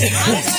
Yeah.